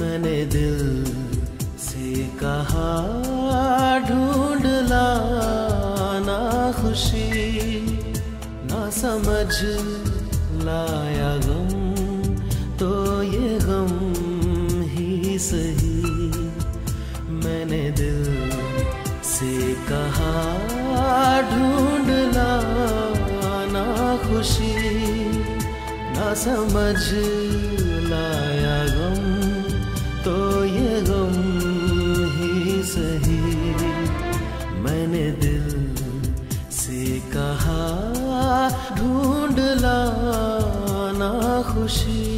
मैंने दिल से कहा, ढूंढ लाना खुशी, ना समझ लाया गम तो ये गम ही सही। मैंने दिल से कहा, ढूंढ लाना खुशी, ना समझ लाया से कहा ढूंढ लाना खुशी।